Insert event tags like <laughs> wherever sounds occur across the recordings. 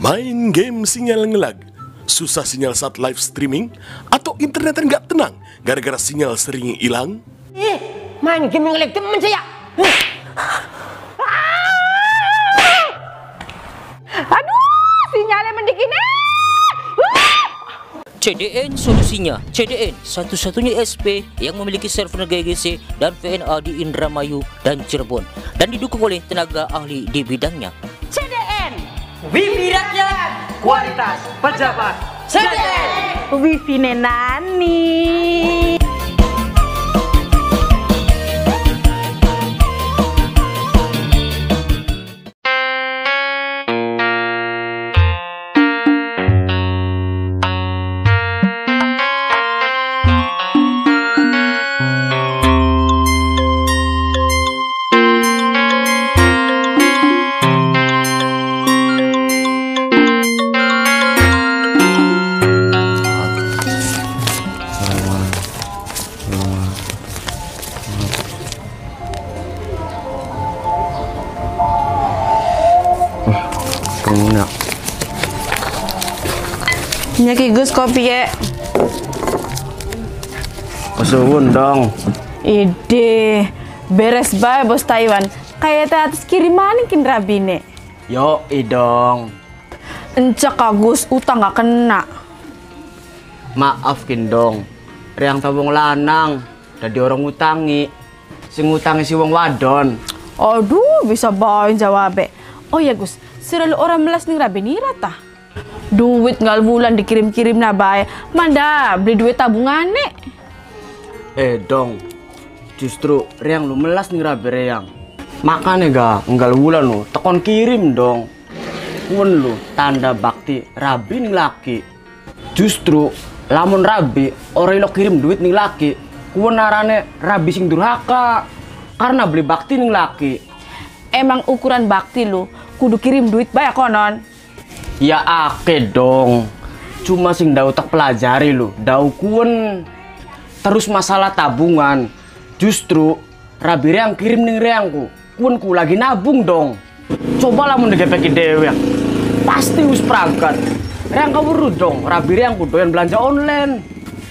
Main game sinyal ngelag, susah sinyal saat live streaming, atau internet nggak tenang gara-gara sinyal sering hilang? Eh, main game ngelag temen saya. Aduh, sinyalnya mendikit eh. CDN solusinya. CDN satu-satunya SP yang memiliki server GGC dan VNA di Indramayu dan Cirebon dan didukung oleh tenaga ahli di bidangnya. Wifi rakyat, kualitas pejabat. CDN. Wifi nenani. Kesuwun dong. Ide, beres bae bos Taiwan. Kayak teh atas kiriman kin rabine. Yo, idong. Encak Gus utang gak kena. Maaf dong. Riang tabung lanang. Dadi orang ngutangi. Sing ngutangi si wong wadon. Aduh, bisa bawain jawabe. Oh ya Gus, selalu orang melas nih rabine rata. Duit ngal bulan dikirim-kirim na bae. Manda beli duit tabungane. Eh dong. Justru riang lu melas nih rabe riang. Makanya ga, enggal wulan lu, tekon kirim dong. Kuwen lu, tanda bakti rabi nih laki. Justru, lamun rabi, orang lo kirim duit nih laki. Kuwen narane rabi sing durhaka. Karena beli bakti nih laki. Emang ukuran bakti lu kudu kirim duit bae konon. Ya ake dong. Cuma sing dau tak pelajari lu, dau kuen. Terus masalah tabungan, justru rabi reang kirim ning reangku. Kuen ku lagi nabung dong. Coba lah mau dewe. Pasti us perangkat. Reang kau dong, rabi reang ku doyan belanja online.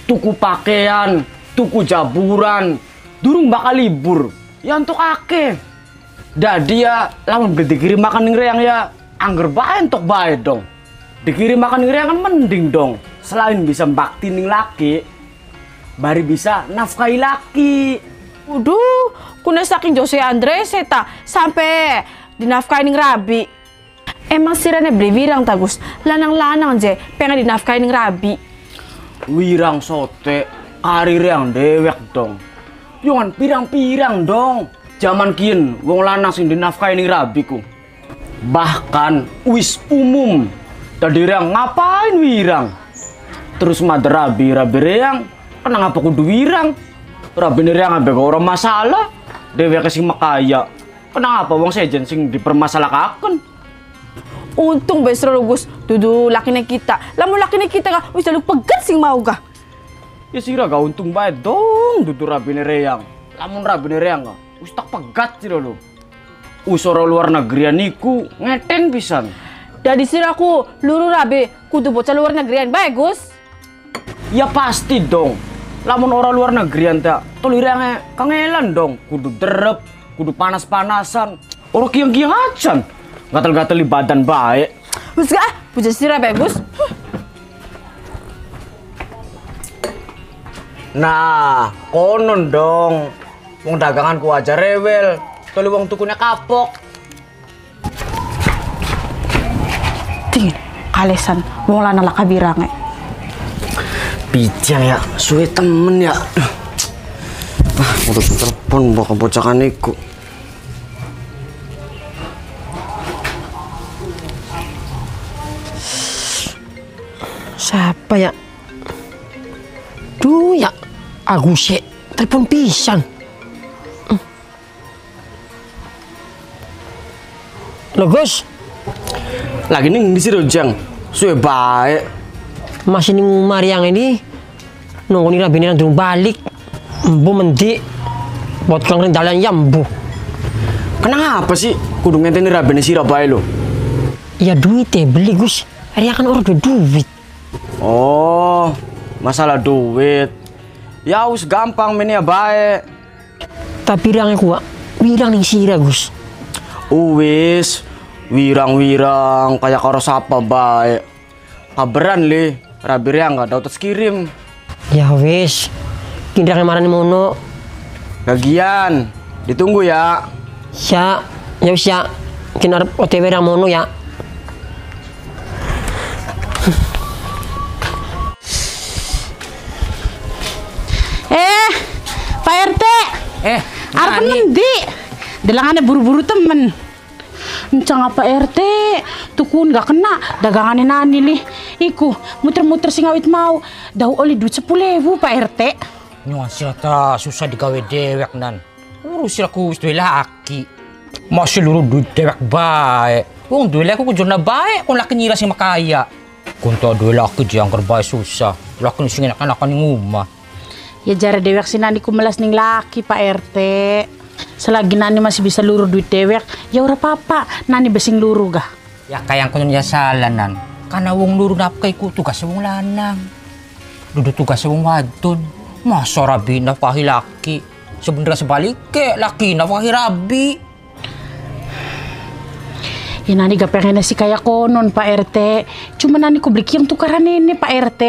Tuku pakaian, tuku jaburan. Durung bakal libur. Ya untuk ake. Dah dia lamun beli dikirim makan ning reang ya angger bae entok bae dong. Dikirim makan ning reang kan mending dong. Selain bisa bakti ning laki, bari bisa nafkahi laki. Waduh, kuna saking Jose Andres eta sampai dinafkahin ning rabi. Emang sirane beli wirang tagus, lanang-lanang je pengen dinafkahin ning rabi. Wirang sote, karir yang dewek dong. Yongan pirang-pirang dong. Zaman kien, wong lanang sing dinafkahi ning rabi ku. Bahkan wis umum. Tadi reang ngapain wirang? Terus mader rabi, rabi reang. Kena ngapa kudu wirang? Rabi ni reang abe orang masalah. Dewek sing makaya. Kenapa wong sejen sing dipermasalahkan? Untung bes Gus, dudu laki na kita. Lamun laki na kita ka, wis lalu pegat sing mau ka. Ya sira gak untung bae dong dudu rabi ni reang. Lamun rabi ni reang ka, wis tak pegat sira lo. Usoro luar negerian niku ngeten pisan. Dari siraku luru rabi kudu bocah luar negerian bae Gus. Ya pasti dong. Lamun orang luar negerian tak, tolirangnya kangelan dong. Kudu derep, kudu panas-panasan. Orang kiang-kiang acan. Gatel-gatel di badan baik. Wis gak, bocah sira bae Gus. Nah, konon dong. Wong daganganku aja rewel. Toli wong tukunya kapok. Dingin, kalesan wong lanang laka birange. Bijang ya, suwe temen ya. Ah, udah telepon bawa kebocakan iku. Siapa ya? Duh ya, Agus ya, telepon pisan. Hmm. Loh Gus, Lagi nih di sini Jang. Suwe baik. Masih nih ngumar yang ini nunggu nih rabini durung balik. Embu mendi, buat kang dalan ya embu. Kenapa sih? Kudu ngenteni rabene sira bae lo. Ya duit eh beli Gus. Hari kan orang duit duit. Oh, masalah duit. Ya us gampang men ya baik. Tapi rangnya kuat. Wirang ning sira Gus. Uwis, wirang-wirang kayak karo sapa baik. Kabaran li, rabir yang nggak dapat kirim. Ya wis. Kindang marani mono. Lagian, ditunggu ya. Ya, ya wis ya. Kinar OTW rang mono ya. Eh, Pak RT. Eh, Arep ngendi? Delangane buru-buru temen. Encang apa RT? Tukun gak kena dagangane nani li. Iku muter-muter sing awit mau. Dau oli duit sepuluh ribu Pak RT. Nyuan sila ta susah digawe dewek nan. Urus sila ku wis duwe laki. Masih luru duit dewek baik. Wong duwe laki ku kudu na baik kung laki nila sing makaya. Kung ta duwe laki diang baik susah. Laki sing enak-enakan ning umah. Ya jare dewek si nani ku melas ning laki Pak RT. Selagi nani masih bisa luru duit dewek, ya ora apa-apa. Nani besing luru gah. Ya kayang kuno ya salanan. Karena wong luru napkay ku tugas wong lanang. Duduk tugas wong wadon. Masa rabi nafkahi laki. Sebenernya sebalik ke laki nafkahi rabi. Ya nani gak pengen na si kaya konon Pak RT. Cuma nani ku beli yang tukaran ini Pak RT.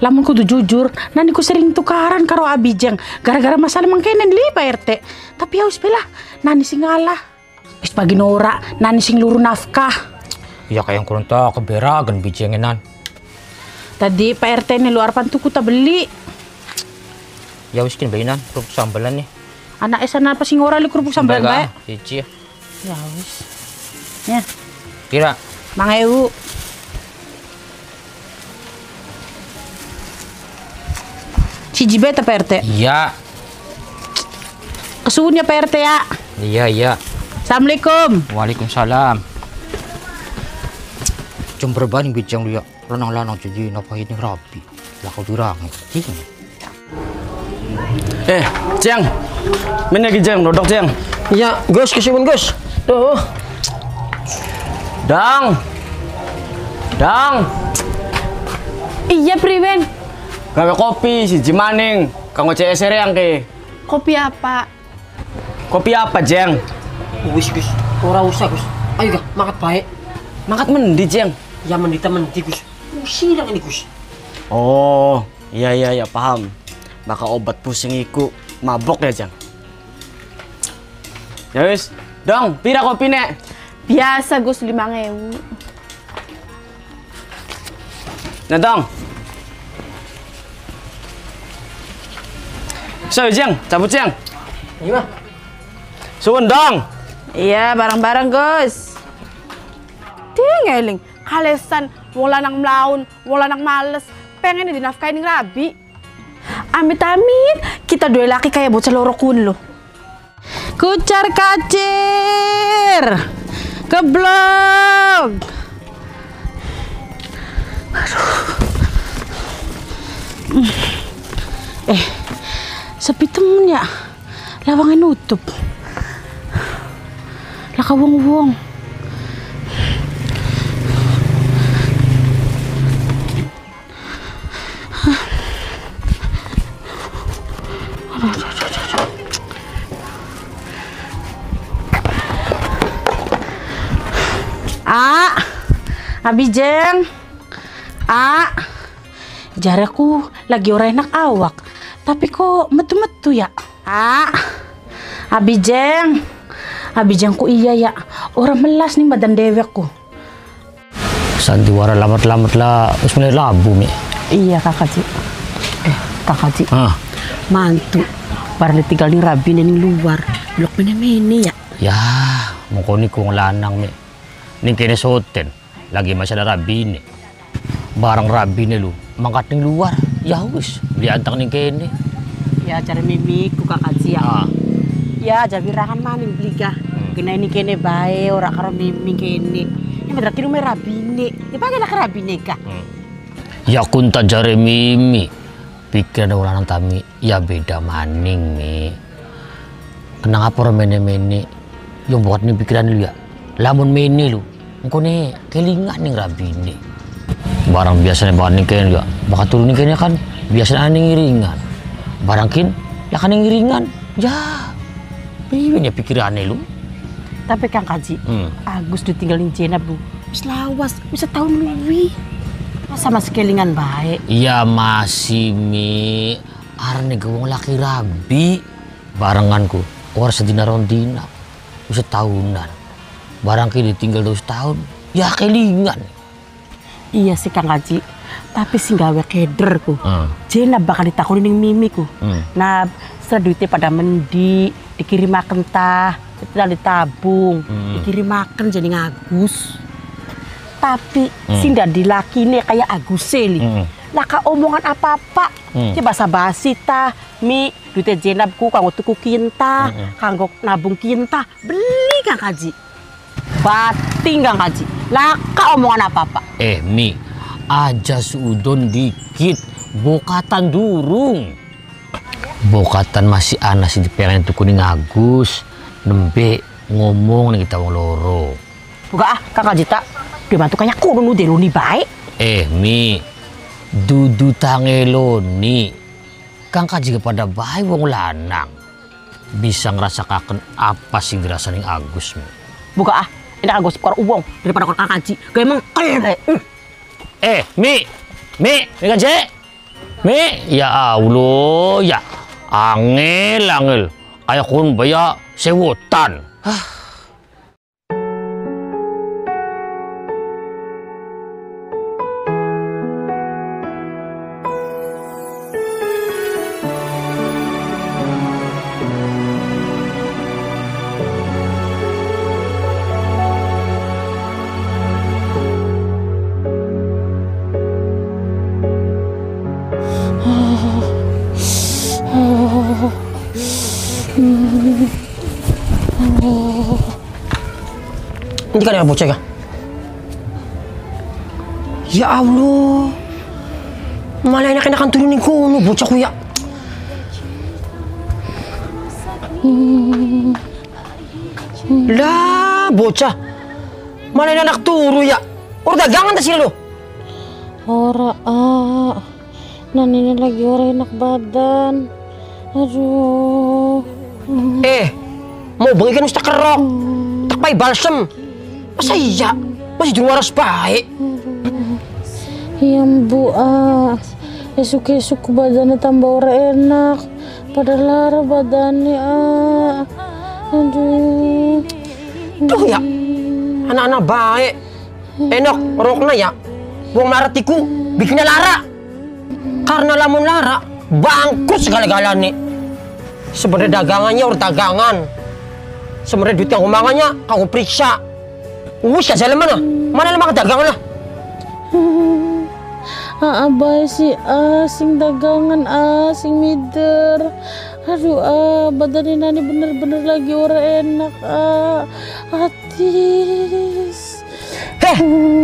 Lamun kudu jujur, nani ku sering tukaran karo Abijang gara-gara masalah mangkenen li Pak RT. Tapi wis bela, nani sing ngalah. Wis pagi Nora, nani sing luru nafkah. Ya kayang kurang ta keberagan bijengenan. Tadi Pak RT ini luar pantuku tak beli. Ya wis kin bayinan kerupuk sambalan nih. Anak sana apa sing ora li kerupuk sambal bae. Cici ya. Ya wis. Ya, Kira. Mang Ewu. Siji beta Pak RT. Iya. Kesuwun ya Pak RT ya. Iya iya. Assalamualaikum. Waalaikumsalam. Cuma berbanding bijang dia lanang-lanang jadi napahin yang rapi. Lah kau durang. Ting. Eh, Ceng. Min lagi Ceng, dodok Ceng. Ya, Gus, kesuwun Gus. Tuh. Dang. Dang. Iya Priwen. Gawe kopi si Jimaning. Kanggo CSR yang ke. Kopi apa? Kopi apa, Jeng? Wis Gus. Ora usah Gus. Ayo gak, makat baik. Makat mendi, Jeng. Ya mendita mendi Gus. Pusing ini Gus. Oh, iya iya iya paham. Maka obat pusing iku mabok ya, Jeng. Ya wis, dong, pira kopi nek? Biasa Gus lima ngewu. Nah, dong. So, Jeng, cabut Jeng. Iya mah. Suwun dong. Iya barang-barang Gus. Tingeling, kalesan wong lanang melaun, wong lanang males, pengen dinafkahin ning rabi. Amit-amit, kita dua laki kayak bocah loro kun lo. Kucar kacir, keblog. Aduh. Eh, sepi temen ya. Lawangnya nutup. Laka wong-wong. Ah, Abijeng. Ah, jaraku lagi ora enak awak. Tapi kok metu-metu ya? Ah, Abijeng. Abijengku iya ya. Orang melas nih badan dewekku. Sandiwara lamat-lamat lah. Mulai labu mi. Iya kakak Ci. Eh kakak Ci. Ah. Mantu. Parang tinggal di rabi ning luar. Blok mene-mene ya. Ya, mau ni kung lanang mi. Ning kini soten. Lagi masih ada rabi ni. Barang rabi ni lu. Mangkat ning luar. Ya wis. Liantang ning kini. Ya cara mimiku kakak Ci ya. Ah. Ya jadi rakan maning bliga. Kena ini kene bae ora karo mimi kene. Ya berarti rumah rabine. Ya pakai lah rabine kah? Ya kunta jare mimi. Pikir ada ulangan tami. Ya beda maning mi. Kenapa orang mene-mene. Yang buat ni pikiran lu ya. Lamun mene lu. Engko nih kelingan nih rabine. Barang biasanya banding kayaknya juga. Bakal turunin kayaknya kan biasanya aneh ngiringan. Barang kin lah kan yang ngiringan. Ya. Iya ya pikirannya lu. Tapi Kang Kaji, Hmm. Agus ditinggalin Jena bu. Wis lawas, bisa tahun lebih. Masa masih kelingan baik. Iya masih mi arne gawang laki rabi barenganku orang sedina rondina bisa tahunan barang kini tinggal dua tahun ya kelingan Iya sih Kang Kaji. Tapi sih gawe keder ku. Hmm. Jena bakal ditakunin ning mimi ku. Hmm. Nah, setelah duitnya pada mendi, dikirim makan tah, setelah ditabung, Hmm. dikirim makan jadi ngagus. Tapi Hmm. sih ndak dilakine kayak Agus Seli. Hmm. Lah ka omongan apa-apa. Hmm. Ki basa basi tah, mi duitnya jenabku kanggo tuku kinta, Hmm. kanggo nabung kinta, beli Kang Kaji. Bating Kang Kaji. Lah ka omongan apa-apa. eh mi aja suudon dikit bokatan durung bokatan masih ana si dipengen tuh kuning agus nembe ngomong nih kita wong loro Buka ah Kang Kaji tak. Bantu kayak kudu nu deloni baik. Eh Mi, dudu tangeloni. Kang kaji kepada bayi wong lanang. Bisa ngerasakan apa sih dirasain Agus Mi. Buka ah. Ini gosip kor uang daripada kor Kang Kaji. Gaya emang kere. Eh Mi, Mi, Mi kan cek? Mi, ya Allah, ya angel angel. Ayah kun baya sewotan. Hindi ka na bocah ka. Ya Allah. Malay na kinakan tuloy ko, no, bocah kuya. Lah, bocah. Malay na nakturo ya. Or dagangan ta sila lo. Ora, ah. Nanina lagi ora enak badan. Aduh. Eh, mau bengi kan mesti kerok. Takpay balsem. Masa iya? Masih di waras baik. Iya, Bu, ah. Esok-esok badannya tambah ora enak. Pada lara badannya, ah. Aduh. Tuh ya, anak-anak baik. Enok, rokna ya. Wong maratiku, bikinnya lara. Karena lamun lara, bangkrut segala-galanya. Sebenarnya dagangannya orang dagangan. Sebenarnya duit yang umangannya, kamu periksa. Wis ya jalan mana? Mana lemah dagangan lah? <laughs> Ah, abay si asing dagangan asing mider. Aduh, ah, badannya nani bener-bener lagi ora enak, ah. Atis. Heh,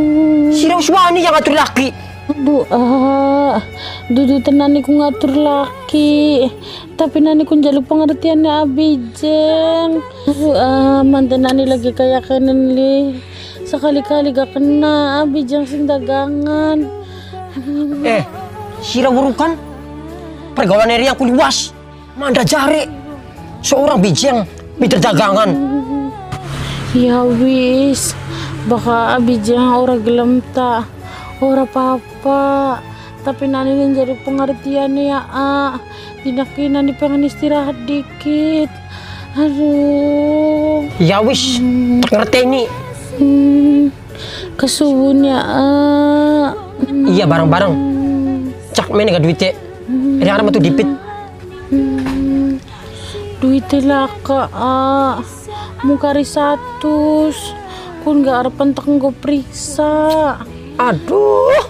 <laughs> si Roswani yang ngatur laki. Aduh, ah, dudu tenani ku ngatur laki, tapi nani ku jaluk pengertiannya abijeng. Aduh, ah, mantan nani lagi kayak kenen li. Sekali-kali gak kena abijeng sing dagangan. Eh, si Rawurukan, pergaulan eri yang kuliwas. Manda jari. Seorang bijeng, bidar dagangan. Ya wis, baka abijeng ora gelem ta, ora apa-apa. Tapi nani yang jadi pengertiannya ya, ah. Tindakin nani pengen istirahat dikit. Aduh. Ya wis, ngerti ini. Hmm, kesubuhnya ah. Iya bareng-bareng. Cak main gak duitnya. Ini orang tuh dipit. Duit laka ah. Mukari satu. Kun gak ada pentek gue periksa. Aduh.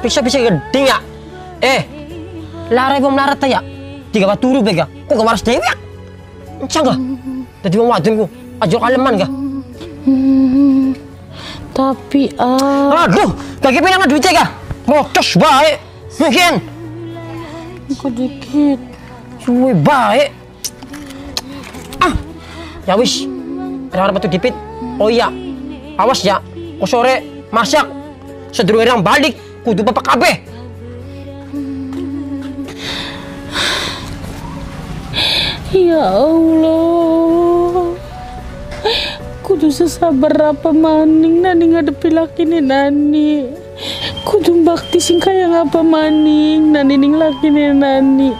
Bisa-bisa gede ya. Eh, larai bom larat ya. Tiga batu turu bega. Kok gak waras dewi ya? Encang gak? Tadi mau wadun ku. Ajur kaleman gak? Hmm, tapi ah. Aduh, kaki pinang duitnya gak? Ngocos baik. Mungkin. Kok dikit. Suwe baik. Ah, ya wis. Ada batu dipit. Oh iya, Awas ya, kau sore masak. Sedurunge yang balik, kudu bapak kabeh. Ya Allah. Kudu sesabar apa maning nani ngadepi laki ni nani. Kudu bakti sing kaya ngapa maning nani ning laki ni nani.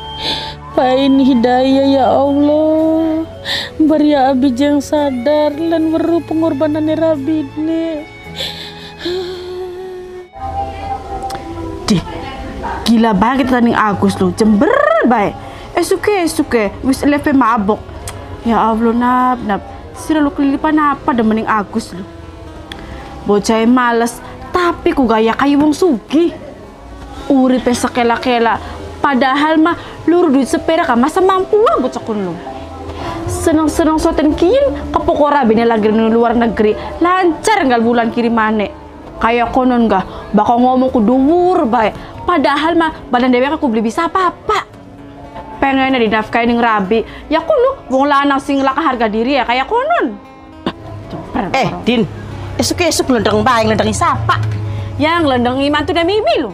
Pain hidayah ya Allah. Bari ya yang sadar lan weru pengorbanan rabine. Gila banget tanding Agus lu, jember baik. Esuke esuke, wis lepe mabok. Ya Allah nap nap, lu kelilipan apa demening Agus lu. Bocah males, tapi ku gaya kayu wong sugi. Uripe sekela-kela, padahal mah luru duit sepeda kan masa mampu lah bocah lu. Seneng-seneng soten kiin kepokora bini lagi di luar negeri lancar nggak bulan kirimane kayak konon gak bakal ngomong ku dhuwur bae padahal mah badan dewek aku beli bisa apa-apa pengennya dinafkain yang rabi ya kuno wong lanang sing laka harga diri ya kayak konon Eh, Din. Esok-esok lendeng bae ngelendengi siapa? yang lendengi mantu dan mimi lu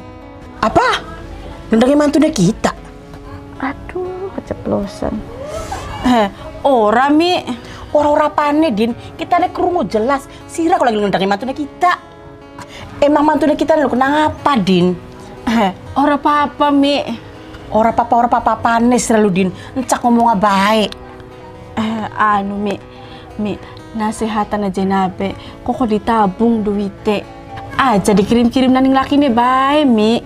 Apa? Lendengi mantunya kita. aduh keceplosan eh ora mi Orang-orang pane, Din. Kita nek kerungu jelas. Sira kalau lagi ngelendengi mantunya kita. Emang mantunya kita lu kena apa, Din? eh ora apa-apa mi Orang papa orang papa pane selalu Din. Encak ngomong baik. eh anu mi mi nasihatan aja nabe kok ditabung duite aja dikirim-kirim naning laki nih bae mi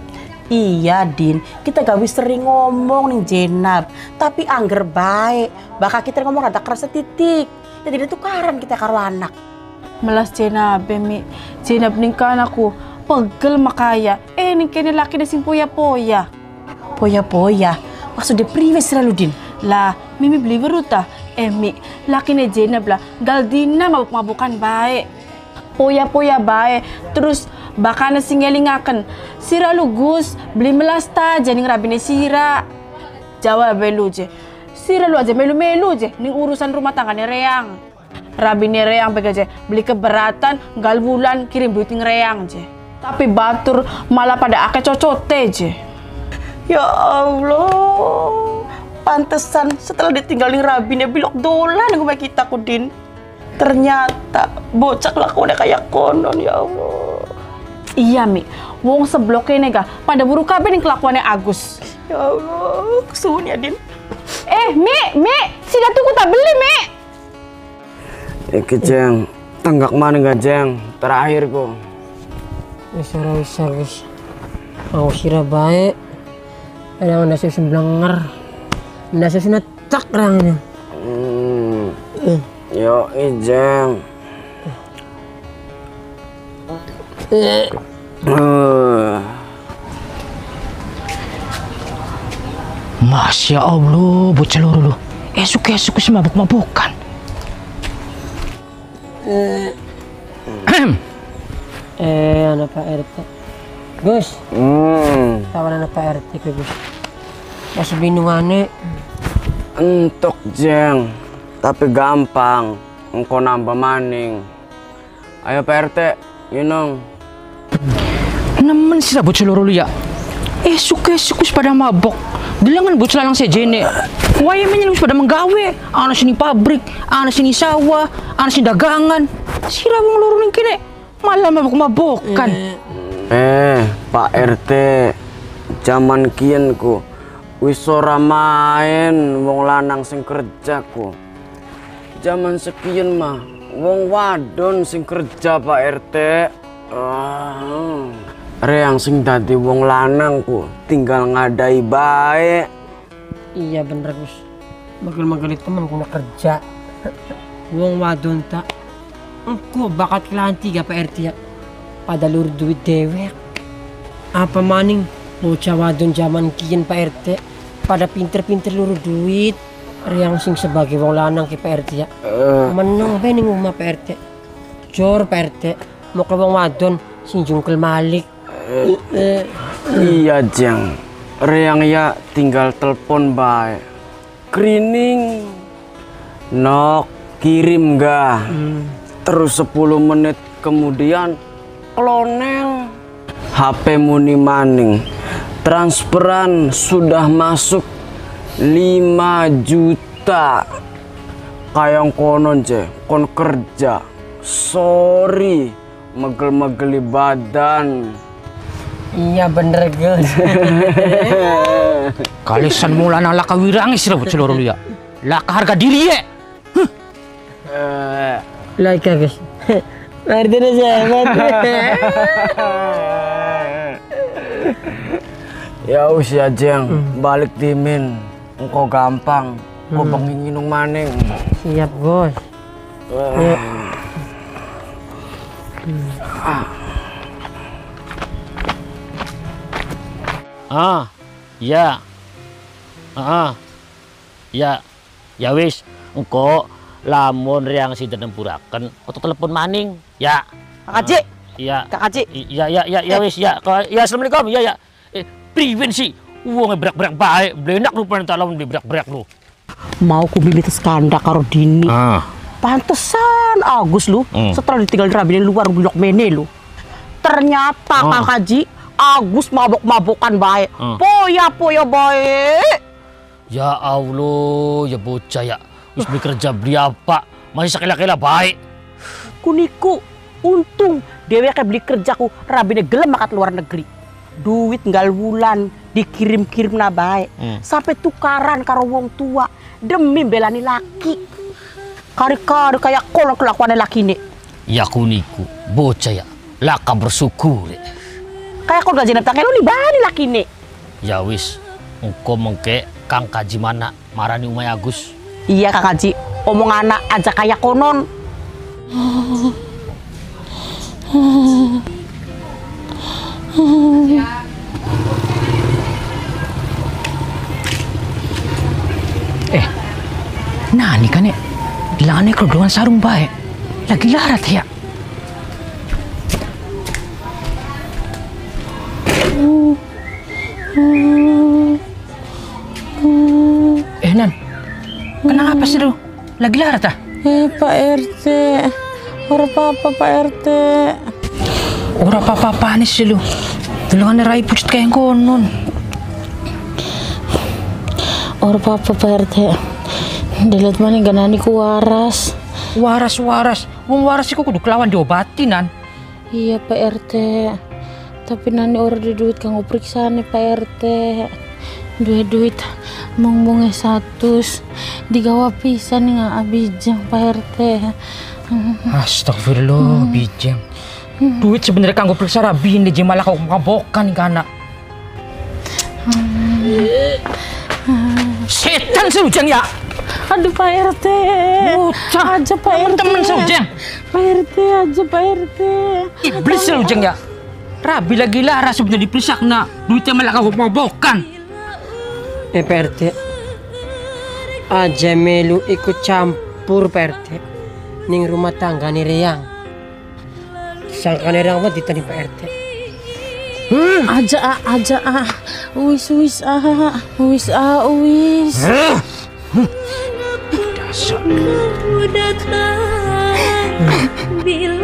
Iya, Din. Kita gak wis sering ngomong nih Jenab. Tapi angger baik. Bakal kita ngomong rada keras titik. Ya tidak tukaran kita karo anak. Melas jenabe mi jenab ning kan aku. Pegel makaya. Eh ning kene laki na sing poya-poya. Poya-poya. Maksudnya priwe selalu, Din. lah mimi beli beruta. Eh mi laki na jenab lah galdina mabuk-mabukan bae poya-poya bae terus baka na singelingaken sira lu gus beli melas ta janing rabine sira. Jawab belu je. Sira lu aja melu-melu je. Ning urusan rumah tangga ni reang rabine reang bega je beli keberatan gal bulan kirim duit reang je tapi batur malah pada ake cocote je Ya Allah. Pantesan setelah ditinggalin Rabine bilok dolan gue kita ku Din. Ternyata bocah lakunya kayak konon ya Allah. iya mi wong seblok kene ga pada buru kabeh ning kelakuannya Agus Ya Allah, kesuhun ya Din. eh mi mi sida tuku tak beli mi Iki jeng, tenggak mana nggak jeng? Terakhir kok. Wis ora wis wis. Mau sira bae. Ada yang nasi sebelanger. Nasi netak rangnya. Hmm. Yo, ijeng. Uh. Masya Allah, bocah loro lu. Esok-esok sih mabuk-mabukan. Eh, anak Pak RT. Gus, Hmm. tawaran anak Pak RT ke Gus. Masih binungane. Entok jeng, tapi gampang. Engkau nambah maning. Ayo PRT, you know. Nemen sih bocah loro lu ya. Esok-esok wis pada mabok. Dilangan bocah lalang sejene. Waya menyen wis pada menggawe. Ana sini pabrik, ana sini sawah, ana sini dagangan. Sira wong loro ning kene malah mabok-mabokan. Eh, Pak RT, zaman kian ku. Wis ora main wong lanang sing kerja ku. Zaman sekian mah wong wadon sing kerja Pak RT. Ah. Reang sing dadi wong lanang ku tinggal ngadai baik. Iya bener Gus. Magel-magel temen kuna kerja. Wong wadon tak. Engko bakat kelanti ga Pak RT ya. Pada lur duit dewek. Apa maning bocah wadon zaman kian Pak RT. Pada pinter-pinter lur duit. Riang sing sebagai wong lanang ke Pak RT ya. Menang be ning omah Pak RT. Jor Pak RT. Mau ke wong wadon sing jungkel malik. Iya jeng, reang ya tinggal telepon baik. Screening, nok kirim ga. Terus 10 menit kemudian klonel. HP muni maning. Transferan sudah masuk 5 juta. Kayang konon je kon kerja. Sorry megel-megeli badan Iya bener Gus. <laughs> Kalisan mula nang laka wirangis lah buat seluruh ya. Laka harga diri ya. Eh, Like Gus. Berarti na siya. ya usia jeng balik timin engkau gampang kau pengen nginung maning Siap Gus. Ah, ya. Ah, ya. Ya wis, engko lamun yang si puraken atau telepon maning. Ya. Kak Haji, Iya. Kak Haji. Iya, ya, ya, ya wis, ya. Ya, assalamualaikum. Ya, ya. Eh, priwen sih. Uang berak-berak baik, blenak lu pernah tak lamun berak-berak lu. Mau ku bibit skanda karo Dini. Ah. Pantesan Agus lu Hmm. setelah ditinggal Rabi luar blok mene lu. Ternyata Oh. Kang Haji Agus mabok-mabokan baik. Hmm. Poya-poya baik. Ya Allah, ya bocah ya. Wis bekerja beli apa? Masih sakila-kila baik. Kuniku untung dewe kayak beli kerjaku Rabine gelem makat luar negeri. Duit ngal wulan dikirim-kirim na baik. Hmm. Sampai tukaran karo wong tua demi belani laki. Kari-kari kayak kolok kelakuan laki nih. Ya kuniku, bocah ya. Laka bersyukur. ya. Kayak kau gajian tak lu nih bani laki nih. Ya wis, engko mengke Kang Kaji mana marani Umay Agus. Iya Kak Haji, omong anak aja kayak konon. Nah, ini kan ya. Dilangane kerodokan sarung baik. Lagi larat ya. Kenapa sih lu? Lagi larat ah? Eh Pak RT, orang apa Pak RT? Ora apa-apa nih sih lu. Dilangane rai pucet kayak konon. Orang apa Pak RT? Dilihat mana ganani ku waras. Waras-waras. Wong waras iku kudu kelawan diobati, Nan. Iya Pak RT. Tapi nani orang di duit kanggo periksa nih Pak RT. Duit duit mong satu digawa pisan nggak abijang Pak RT. Astagfirullah, bijang. Duit sebenarnya kanggo periksa rabi ini malah kau mabokan kana. Setan sih ujang ya. Aduh Pak RT. Bocah. Aja Pak RT. Temen sih ujang. Pak RT aja Pak RT. Iblis sih ujang ya. Rabi lagi lara sebenarnya diperiksa na. Duitnya malah kau mabokan. Eh PRT. Aja melu ikut campur PRT. Ning rumah tangga nih Riang. Sangka Riang apa ditani PRT. Aja ah, aja ah. Wis wis ah. Wis ah wis. Bila